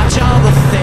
watch all the things